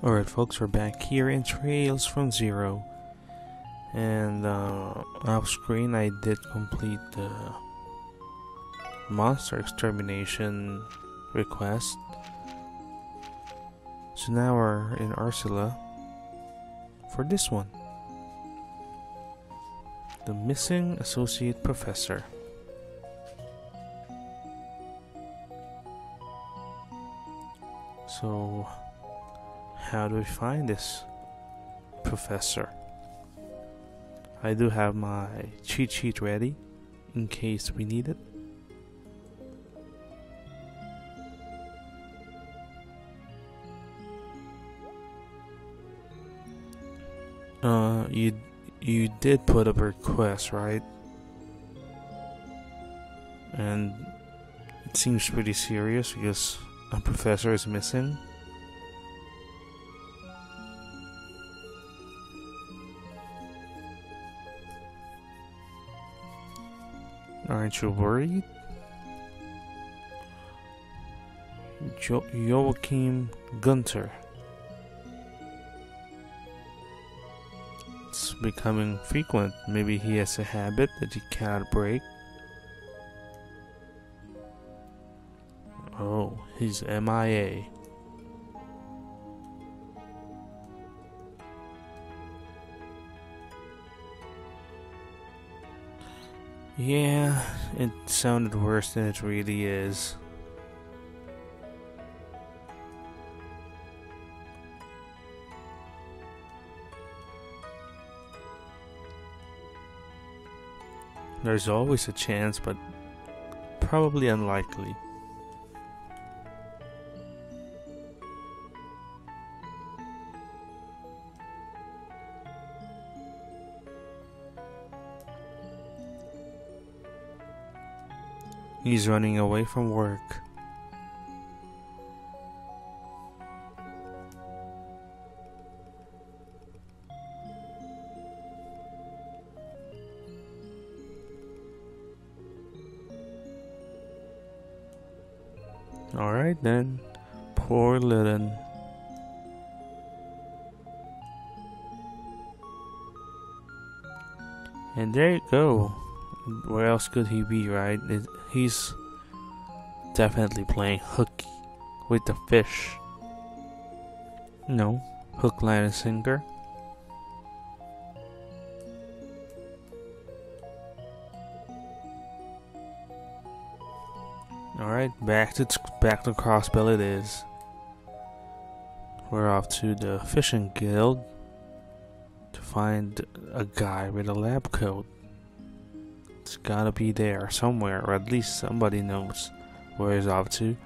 Alright, folks, we're back here in Trails from Zero. And uh, off screen, I did complete the monster extermination request. So now we're in Ursula for this one The Missing Associate Professor. So, how do we find this professor? I do have my cheat sheet ready in case we need it. Uh, you you did put up a request, right? And it seems pretty serious because a professor is missing. Aren't you worried? Jo- Joachim Gunther. It's becoming frequent. Maybe he has a habit that he cannot break. Oh, he's MIA. Yeah, it sounded worse than it really is. There's always a chance, but probably unlikely. He's running away from work. Alright then. Poor Lydon. And there you go. Where else could he be, right? It, he's definitely playing hooky with the fish. No, hook, line, and sinker. Alright, back to back to Crossbell it is. We're off to the fishing guild to find a guy with a lab coat. Gotta be there somewhere, or at least somebody knows where he's off to.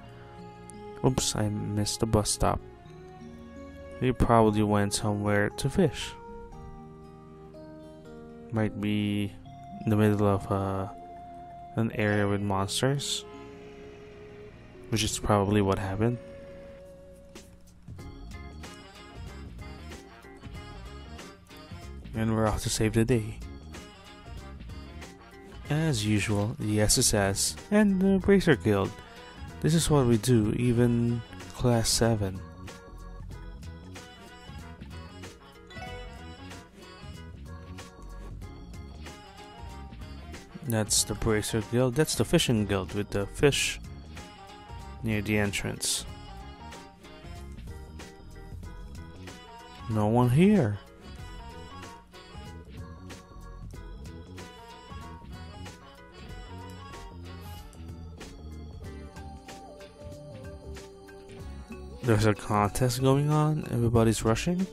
Oops, I missed the bus stop. He probably went somewhere to fish. Might be in the middle of uh, an area with monsters, which is probably what happened. And we're off to save the day as usual, the SSS and the Bracer Guild. This is what we do, even Class 7. That's the Bracer Guild. That's the Fishing Guild with the fish near the entrance. No one here. There's a contest going on. Everybody's rushing.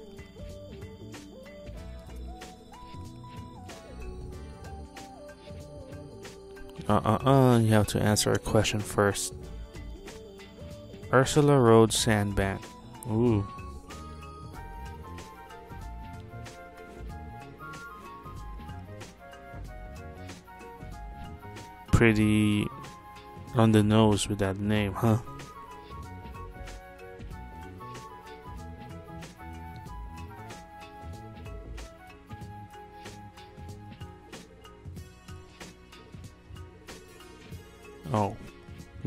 Uh uh uh, you have to answer a question first. Ursula Road Sandbank. Ooh. Pretty on the nose with that name, huh?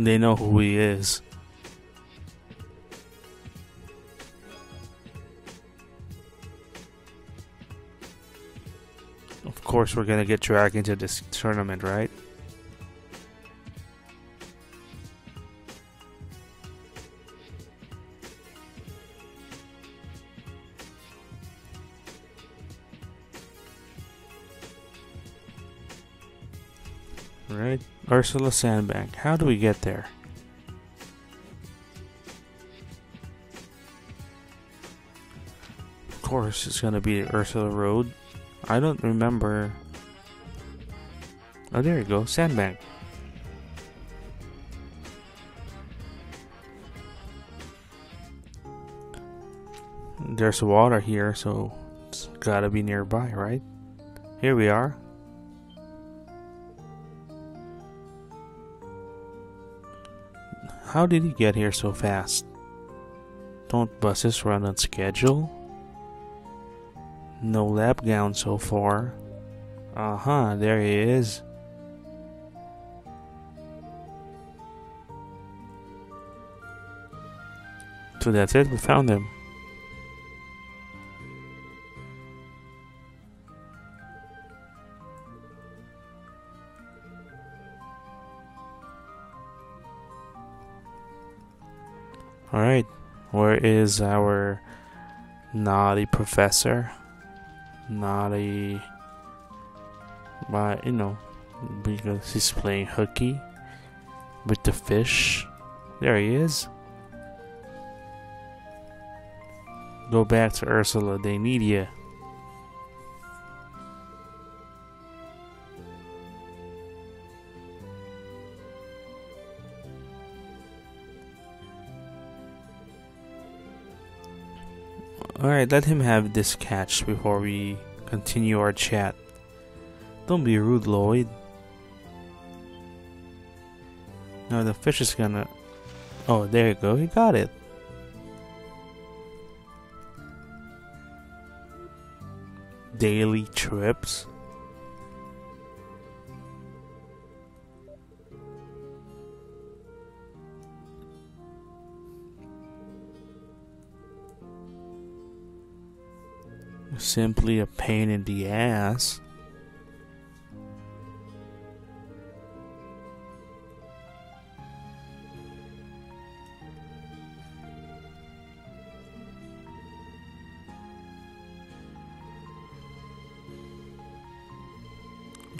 They know who he is. Of course, we're going to get dragged into this tournament, right? Ursula Sandbank. How do we get there? Of course, it's gonna be the Ursula Road. I don't remember. Oh, there you go. Sandbank. There's water here, so it's gotta be nearby, right? Here we are. How did he get here so fast? Don't buses run on schedule? No lab gown so far. Uh huh, there he is. So that's it, we found him. Alright, where is our naughty professor? Naughty. But, you know, because he's playing hooky with the fish. There he is. Go back to Ursula, they need you. Alright, let him have this catch before we continue our chat. Don't be rude, Lloyd. No, the fish is gonna. Oh, there you go, he got it. Daily trips. Simply a pain in the ass.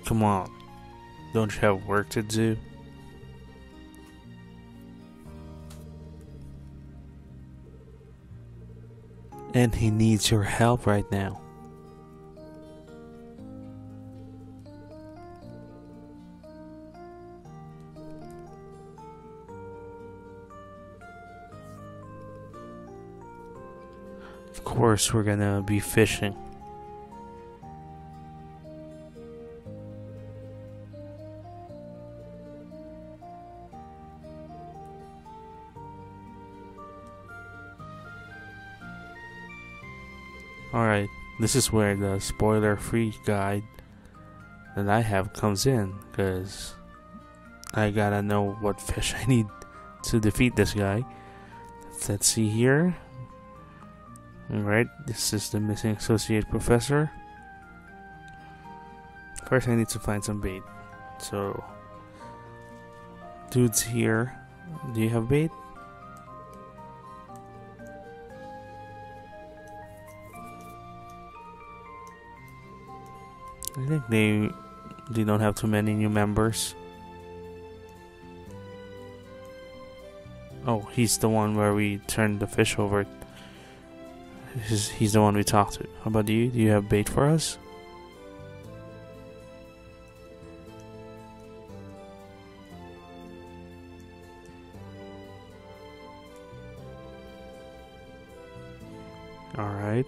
Come on. Don't you have work to do? And he needs your help right now. Course, we're gonna be fishing. Alright, this is where the spoiler free guide that I have comes in because I gotta know what fish I need to defeat this guy. Let's see here. Alright, this is the missing associate professor. First, I need to find some bait. So, dude's here. Do you have bait? I think they they don't have too many new members. Oh, he's the one where we turned the fish over. He's, he's the one we talked to. How about you? Do you have bait for us? Alright.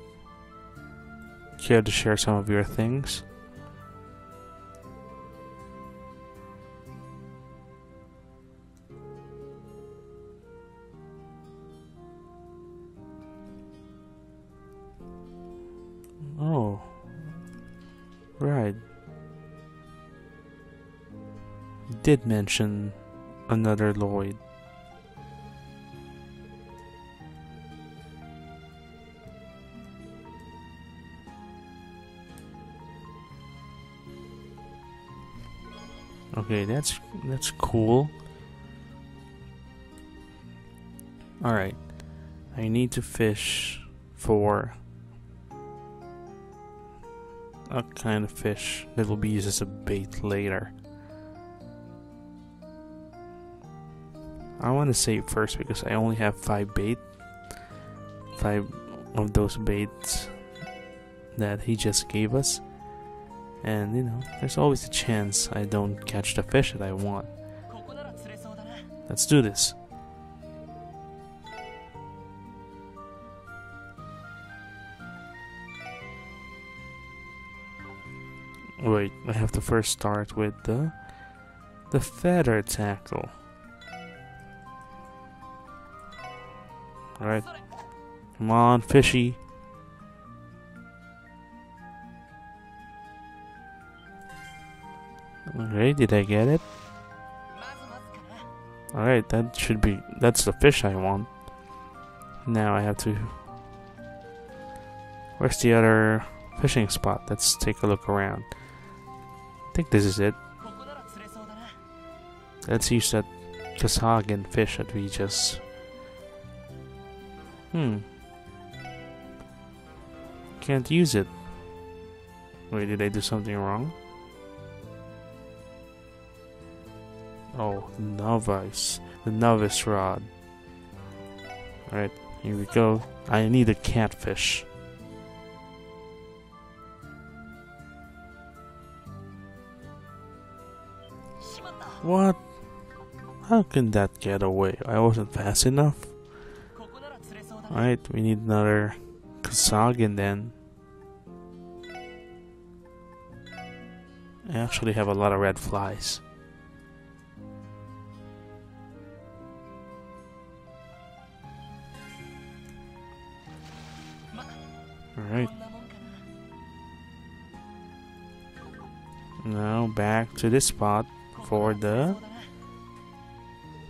Care to share some of your things? Did mention another Lloyd. Okay, that's that's cool. Alright. I need to fish for a kind of fish that will be used as a bait later. I want to save first because I only have five bait. Five of those baits that he just gave us. And you know, there's always a chance I don't catch the fish that I want. Let's do this. Wait, I have to first start with the the feather tackle. Alright. Come on, fishy. Okay, did I get it? Alright, that should be that's the fish I want. Now I have to Where's the other fishing spot? Let's take a look around. I think this is it. Let's use that Kasagan fish that we just Hmm. Can't use it. Wait, did I do something wrong? Oh, novice. The novice rod. Alright, here we go. I need a catfish. What? How can that get away? I wasn't fast enough. Alright, we need another Kasagan then. I actually have a lot of red flies. Alright. Now back to this spot for the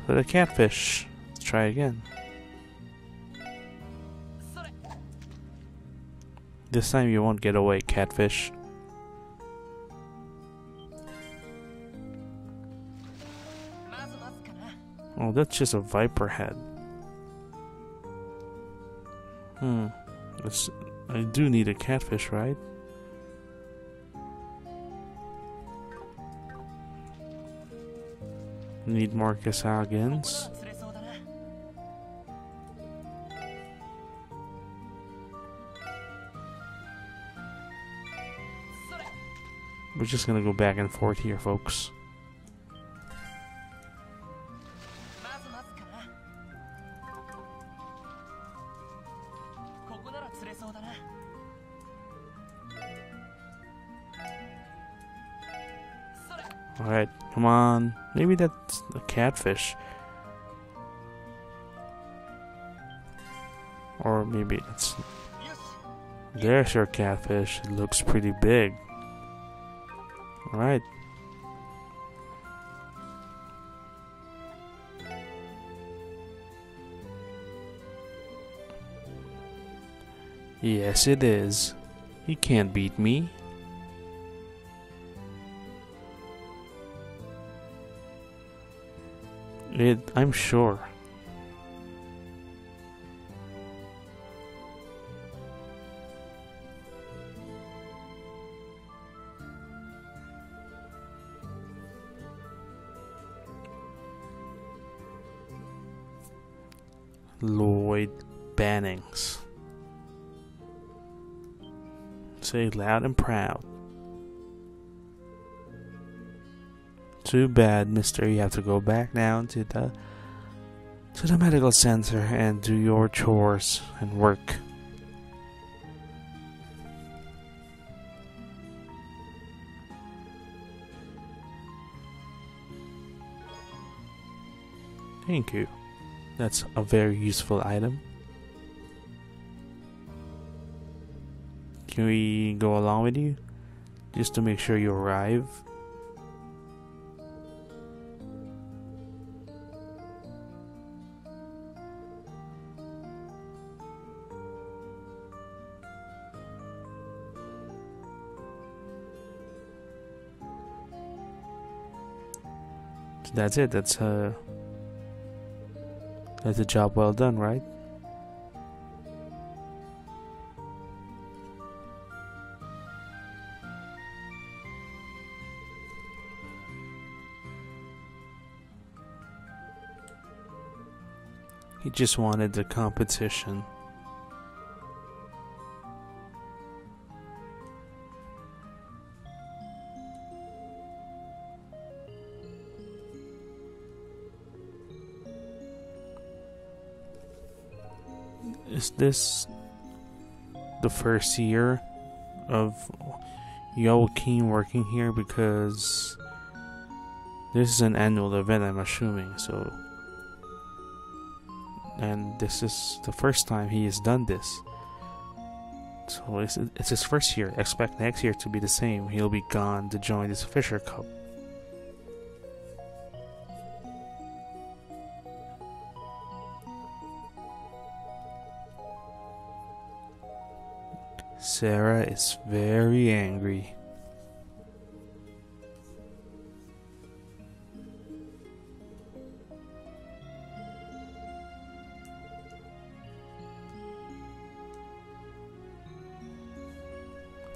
for the catfish. Let's try again. This time you won't get away, catfish. Oh, that's just a viper head. Hmm. It's, I do need a catfish, right? Need more Kasagans. We're just gonna go back and forth here, folks. Alright, come on. Maybe that's a catfish. Or maybe it's... There's your catfish. It looks pretty big. Alright. Yes, it is. You can't beat me. It, I'm sure. Say loud and proud. Too bad, mister. You have to go back down to the to the medical center and do your chores and work. Thank you. That's a very useful item. Can we go along with you? Just to make sure you arrive? that's it. That's uh that's a job well done, right? Just wanted the competition. Is this the first year of Joachim working here? Because this is an annual event, I'm assuming, so and this is the first time he has done this. So it's, it's his first year. Expect next year to be the same. He'll be gone to join this Fisher Cup. Sarah is very angry.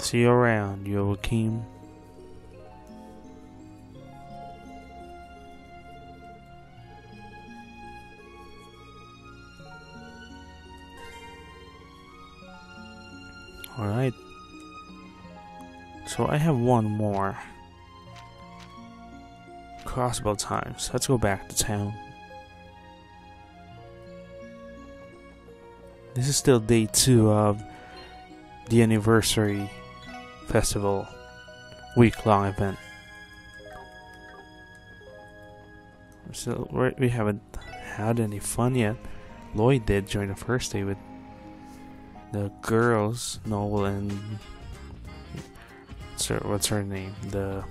See you around, Joachim. Alright. So I have one more. Crossbell Times. Let's go back to town. This is still day two of the anniversary festival week long event. So we haven't had any fun yet. Lloyd did during the first day with the girls, Noel and sir, what's her name? The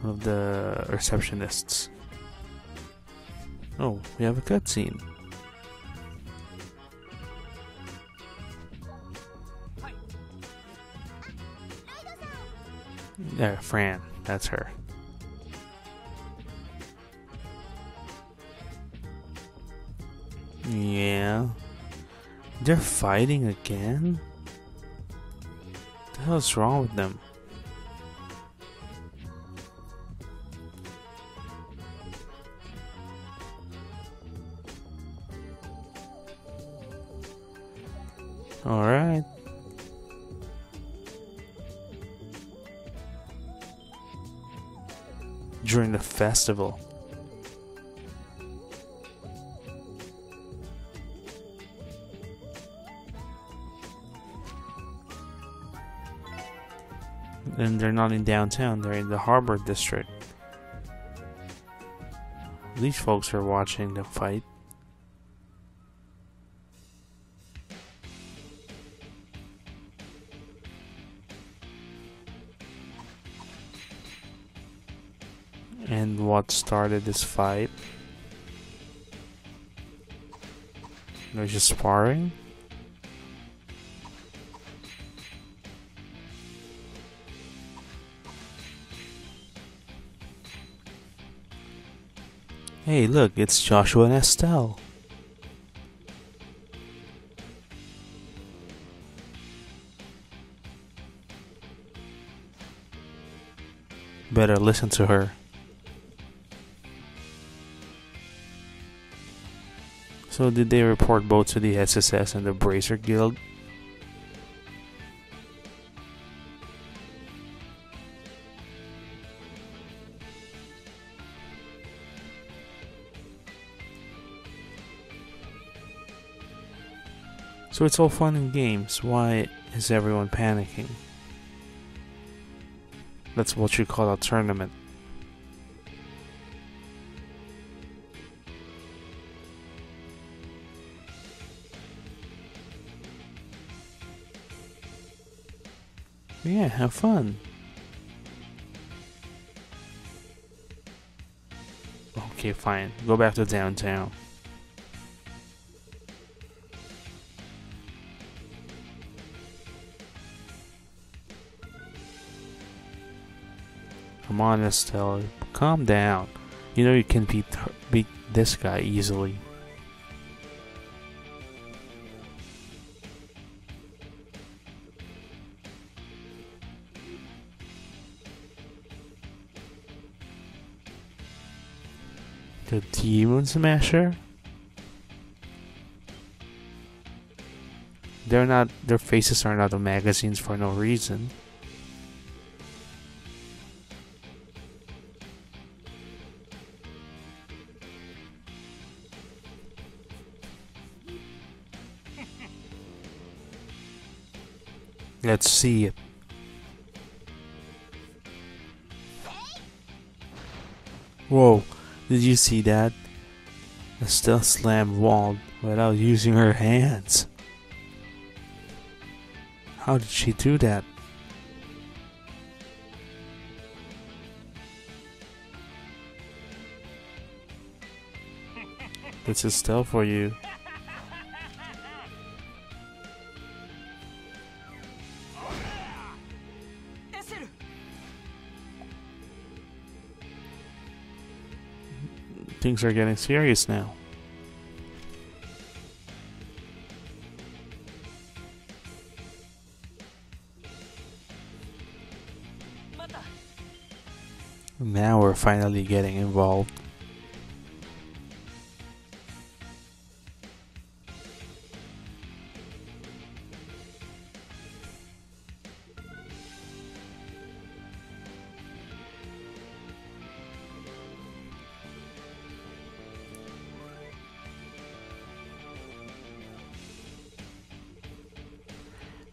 one of the receptionists. Oh, we have a cutscene. Yeah, Fran. That's her. Yeah. They're fighting again? What the hell's wrong with them? Alright. During the festival. And they're not in downtown, they're in the harbor district. These folks are watching the fight. Started this fight. They're just sparring. Hey, look, it's Joshua and Estelle. Better listen to her. So did they report both to the SSS and the Bracer Guild? So it's all fun and games. Why is everyone panicking? That's what you call a tournament. Yeah, have fun. Okay, fine. Go back to downtown. Come on, Estelle. Calm down. You know you can beat beat this guy easily. The Demon Smasher? They're not their faces are not on magazines for no reason. Let's see it. Whoa, did you see that? Estelle slammed wall without using her hands. How did she do that? This is Estelle for you. Things are getting serious now. Now we're finally getting involved.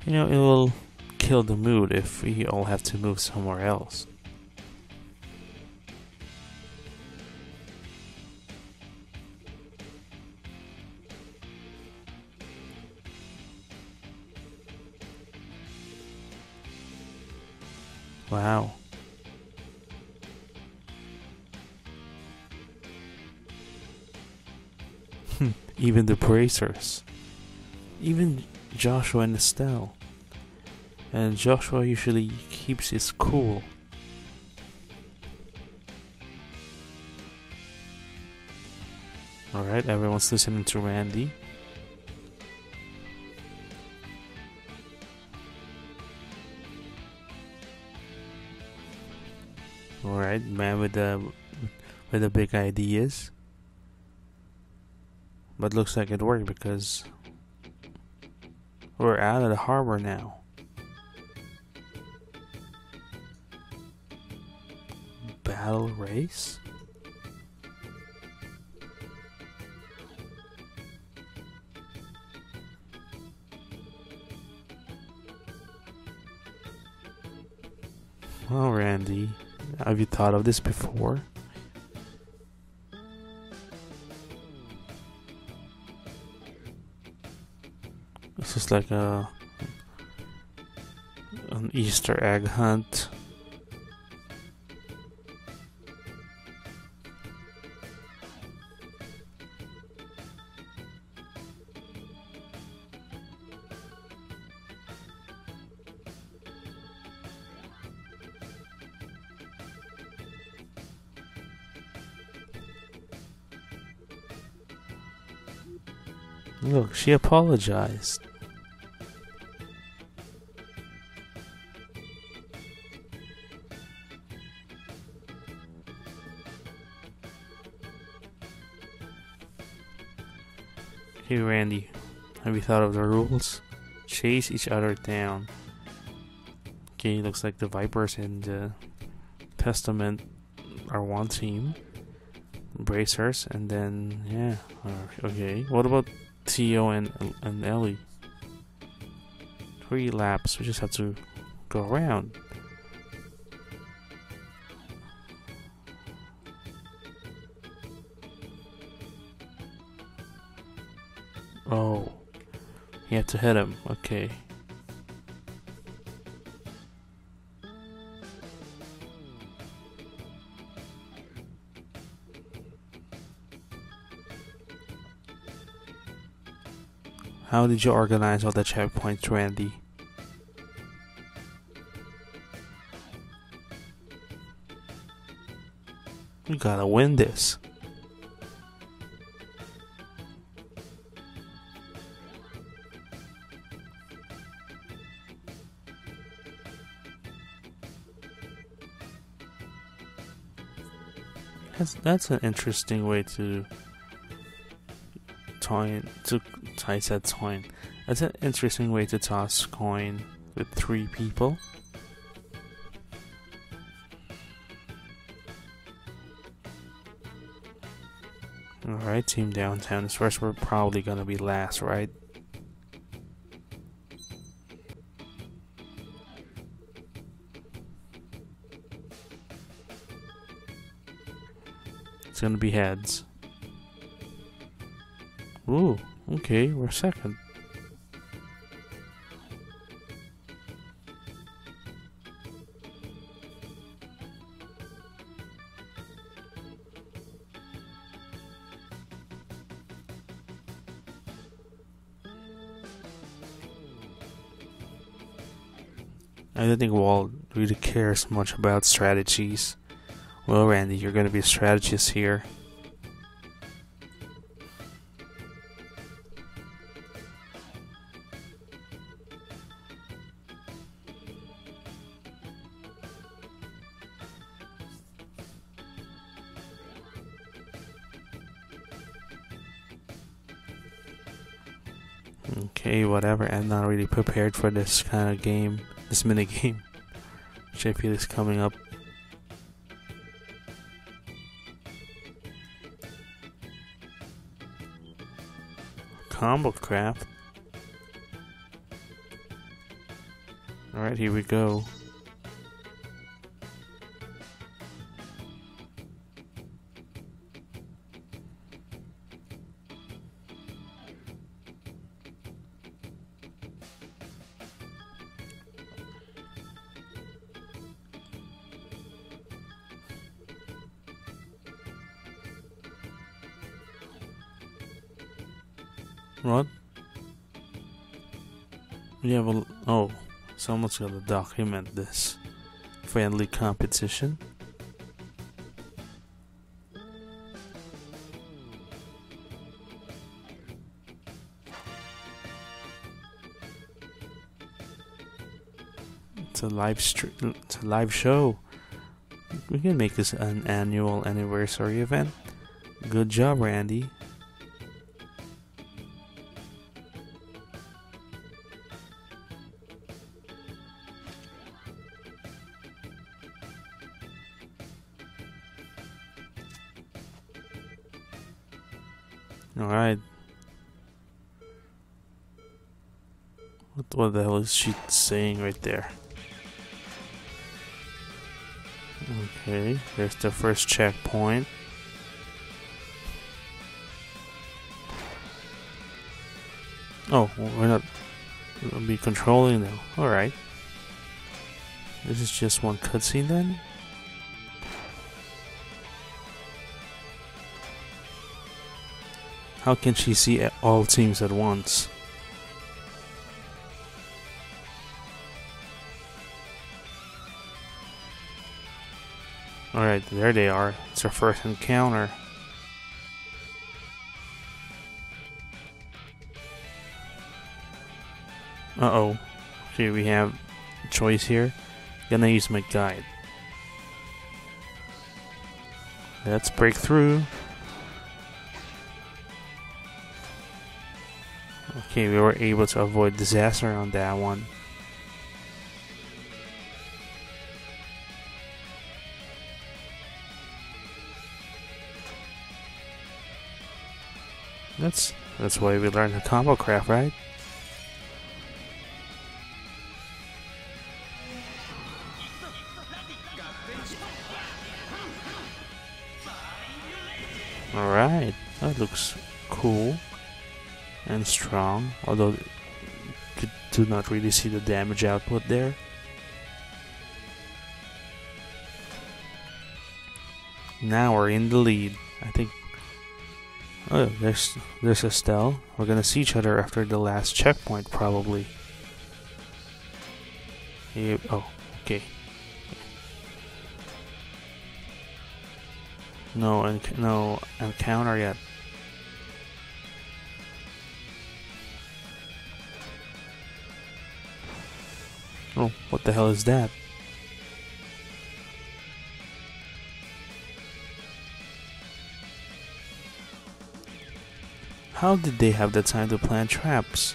You know, it will kill the mood if we all have to move somewhere else. Wow. Even the bracers. Even Joshua and Estelle. And Joshua usually keeps his cool. Alright, everyone's listening to Randy. Alright, man with the with the big ideas. But looks like it worked because we're out of the harbor now. Battle race? Well, Randy, have you thought of this before? This is like a an Easter egg hunt. Look, she apologized. Hey Randy, have you thought of the rules? Chase each other down. Okay, looks like the Vipers and the Testament are one team. Bracers, and then yeah. Uh, okay, what about Tio and and Elie? Three laps. We just have to go around. Oh, you have to hit him. Okay. How did you organize all the checkpoints, Randy? We gotta win this. That's that's an interesting way to toy to I said toy. That's an interesting way to toss coin with three people. Alright, team downtown. This first we're probably gonna be last, right? It's gonna be heads. Ooh, okay, we're second. I don't think Wald really cares much about strategies. Well, Randy, you're going to be a strategist here. Okay, whatever. I'm not really prepared for this kind of game, this mini game. Which I feel is coming up. Combo craft. Alright, here we go. Someone's gotta document this. Friendly competition. It's a live stream. It's a live show. We can make this an annual anniversary event. Good job, Randy. Is she saying right there? Okay, there's the first checkpoint. Oh, we're not we'll be controlling them. Alright. This is just one cutscene then? How can she see all teams at once? Alright, there they are. It's our first encounter. Uh-oh. Okay, we have a choice here. Gonna use my guide. Let's break through. Okay, we were able to avoid disaster on that one. That's that's why we learned the combo craft, right? Alright, that looks cool and strong, although you do not really see the damage output there. Now we're in the lead. I think. Oh, there's there's Estelle. We're gonna see each other after the last checkpoint, probably. Oh, okay. No, enc- no encounter yet. Oh, what the hell is that? How did they have the time to plant traps?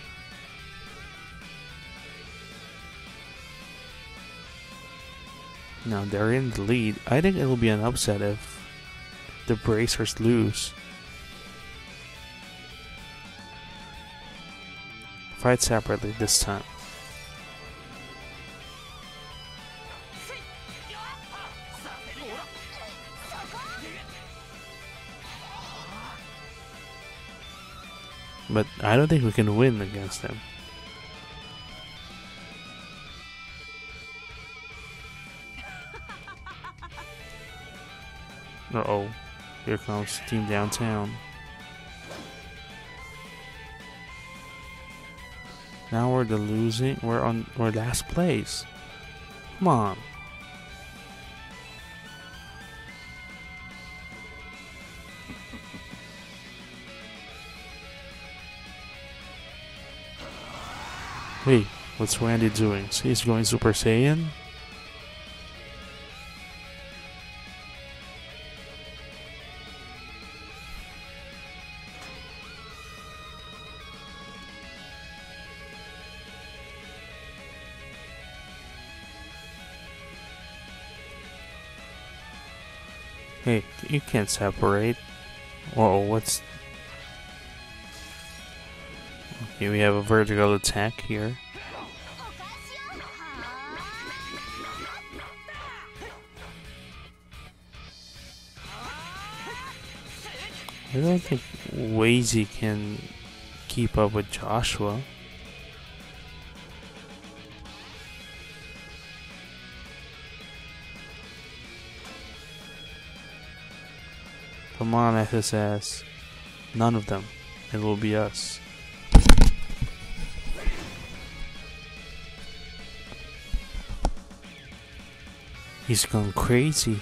Now they're in the lead. I think it will be an upset if the Bracers lose. Fight separately this time. But I don't think we can win against them. Uh oh. Here comes Team Downtown. Now we're the losing. We're on. We're last place. Come on. Wait, what's Randy doing? He's going Super Saiyan? Hey, you can't separate. Whoa, what's... Okay, we have a vertical attack here. I don't think Wazy can keep up with Joshua. Come on, SSS. None of them. It will be us. He's gone crazy.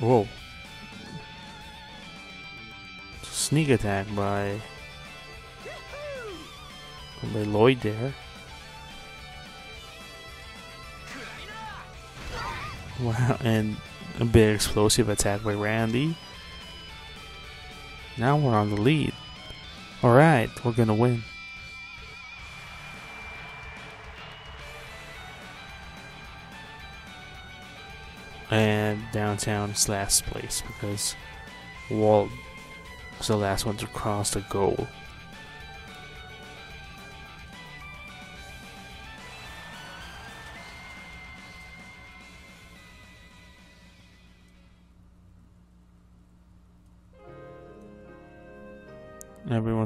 Whoa. Sneak attack by by Lloyd there. Wow, and a big explosive attack by Randy. Now we're on the lead. Alright, we're gonna win. And downtown is last place because Wald was the last one to cross the goal.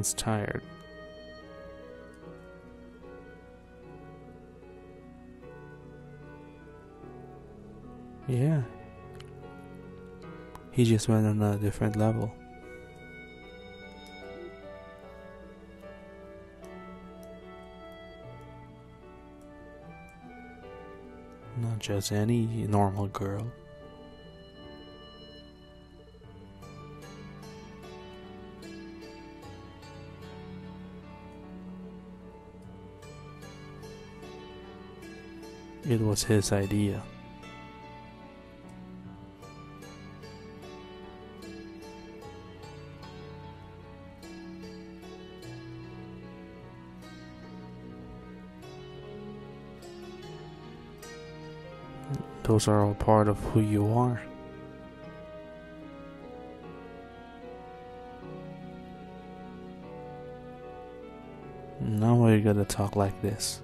Everyone's tired. Yeah. He just went on a different level. Not just any normal girl. It was his idea. Those are all part of who you are. Now why you gotta talk like this?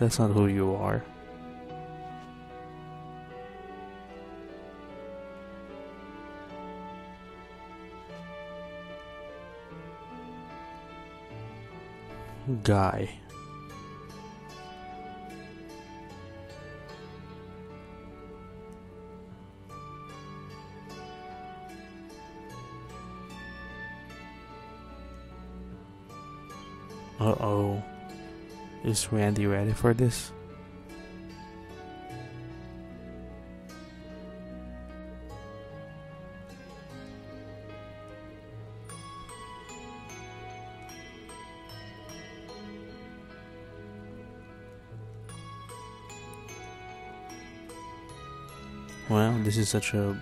That's not who you are. guy. Uh oh. Is Randy ready for this? Well, this is such a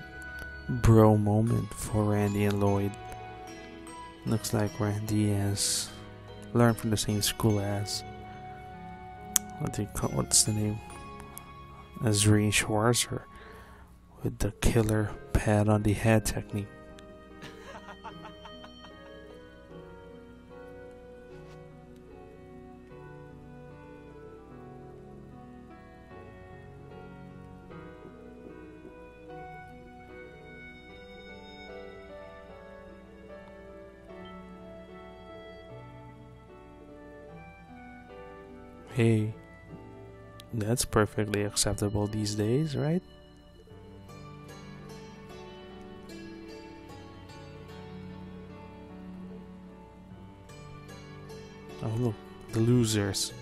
bro moment for Randy and Lloyd. Looks like Randy has learned from the same school as what do you call what's the name? As Azreen Schwarzer with the killer pat on the head technique. Perfectly acceptable these days, right? Oh, look, the losers.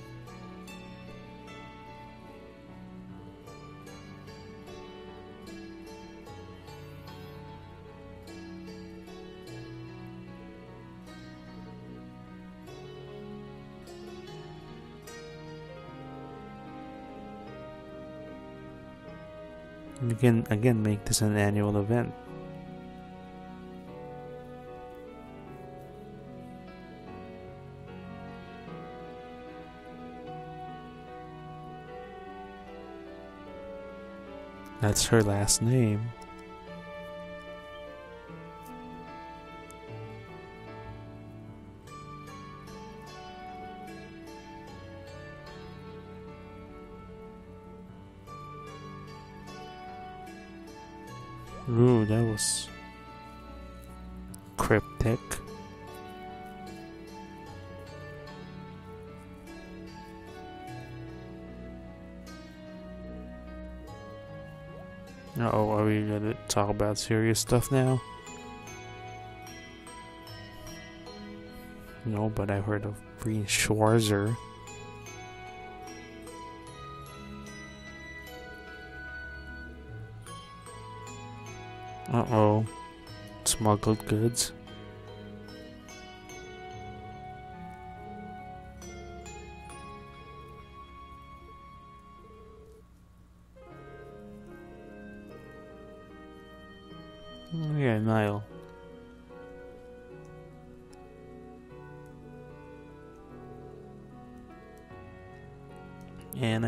You can again make this an annual event. That's her last name. Talk about serious stuff now? No, but I heard of Breen Schwarzer. Uh oh. Smuggled goods.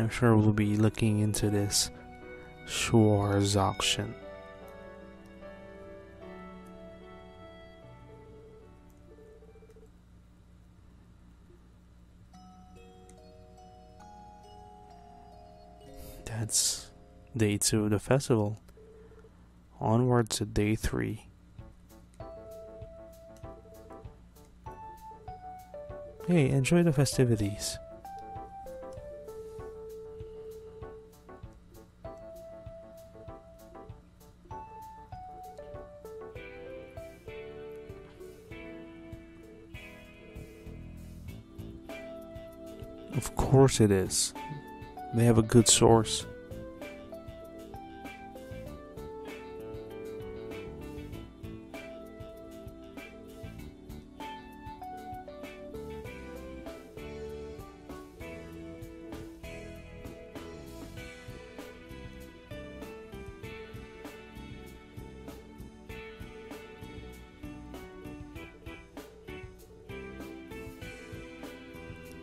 I'm sure we'll be looking into this Schwarz auction. That's day two of the festival. Onward to day three. Hey, enjoy the festivities. It is. They have a good source.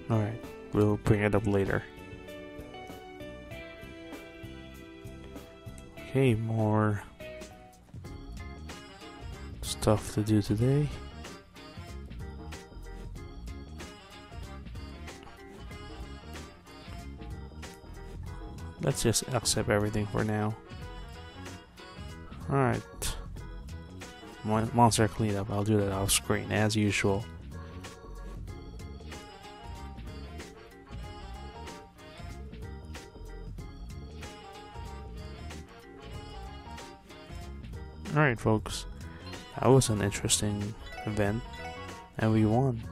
Alright, we'll bring it up later. Okay, more stuff to do today. Let's just accept everything for now. Alright. Monster cleanup, I'll do that off screen as usual. Folks. That was an interesting event, and we won.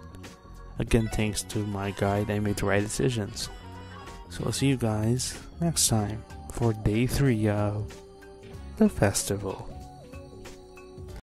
Again, thanks to my guide, I made the right decisions. So I'll see you guys next time for day three of the festival.